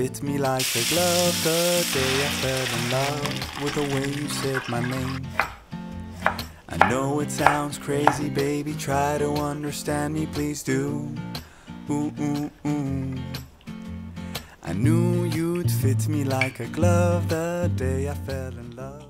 fit me like a glove the day I fell in love with the way you said my name. I know it sounds crazy, baby. Try to understand me, please do. Ooh, ooh, ooh. I knew you'd fit me like a glove the day I fell in love.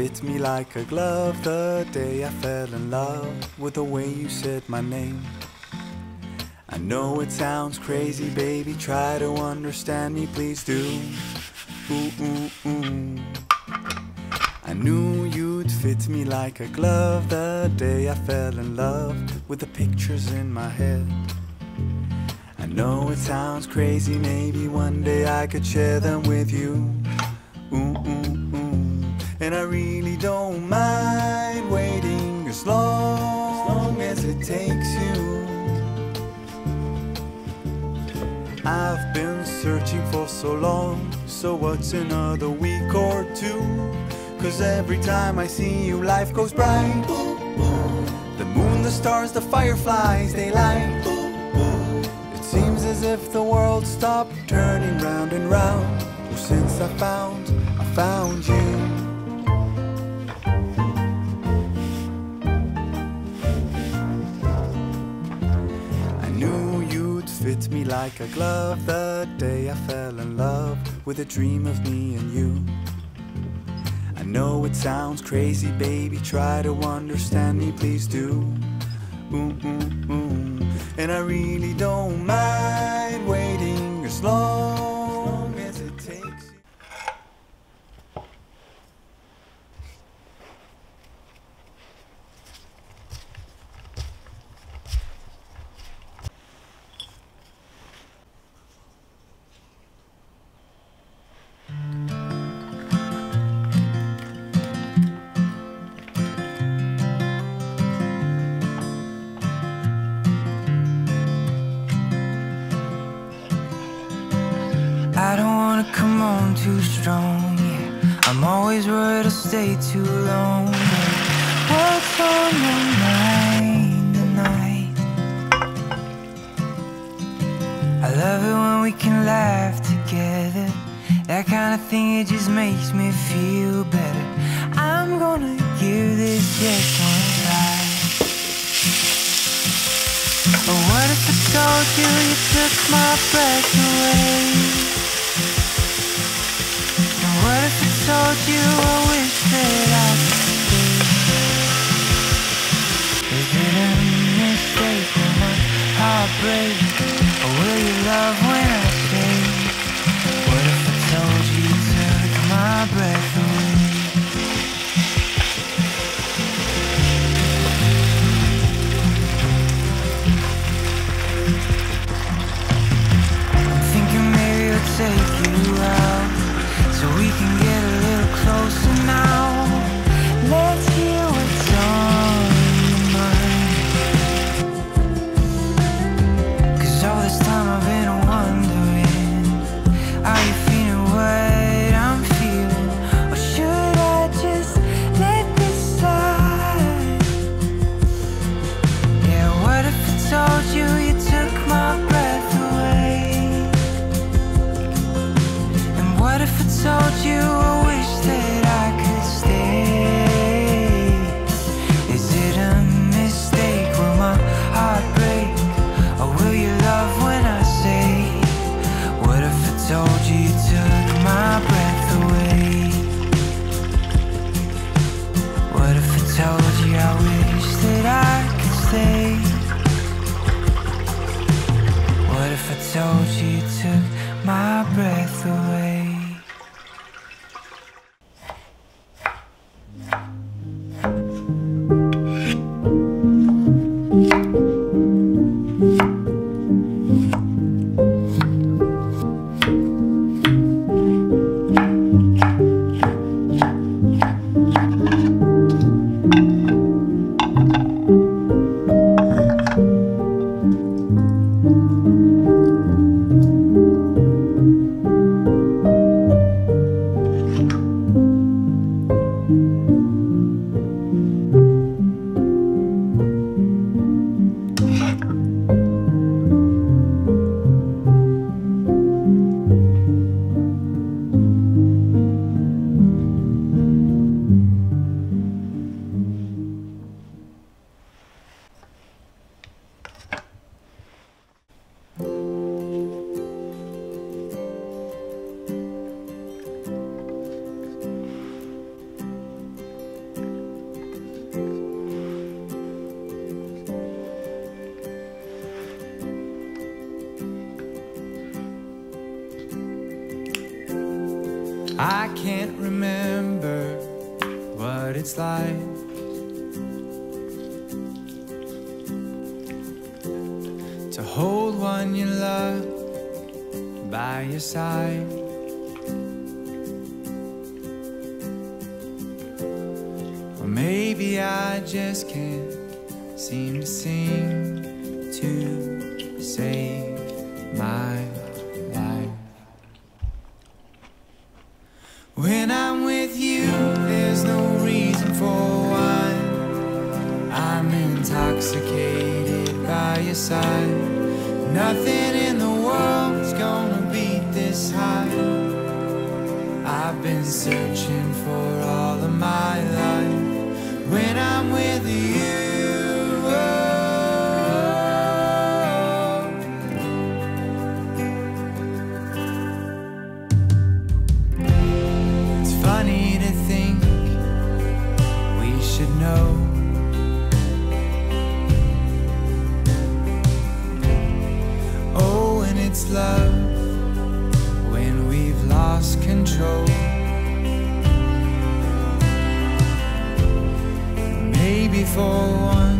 Fit me like a glove the day I fell in love with the way you said my name. I know it sounds crazy, baby. Try to understand me, please do. Ooh, ooh, ooh. I knew you'd fit me like a glove the day I fell in love with the pictures in my head. I know it sounds crazy, maybe one day I could share them with you. Ooh, ooh, ooh. And I really don't mind waiting as long as long as it takes you. I've been searching for so long, so what's another week or two? Cause every time I see you, life goes bright. The moon, the stars, the fireflies, they light. It seems as if the world stopped turning round and round. Since I found, I found you. Fit me like a glove the day I fell in love with a dream of me and you. I know it sounds crazy, baby. Try to understand me, please do. Ooh, ooh, ooh. And I really don't mind waiting as long too strong. I'm always worried I'll stay too long. What's on your mind tonight? I love it when we can laugh together. That kind of thing, it just makes me feel better. I'm gonna give this yes one try. But what if I told you you took my breath away? What if I told you I wish that I could? Is it a mistake? Or will you love when I can't remember what it's like to hold one you love by your side. Or maybe I just can't seem to sing to save with you, there's no reason for why I'm intoxicated by your side. Nothing in the world's gonna beat this high. I've been searching for all Maybe for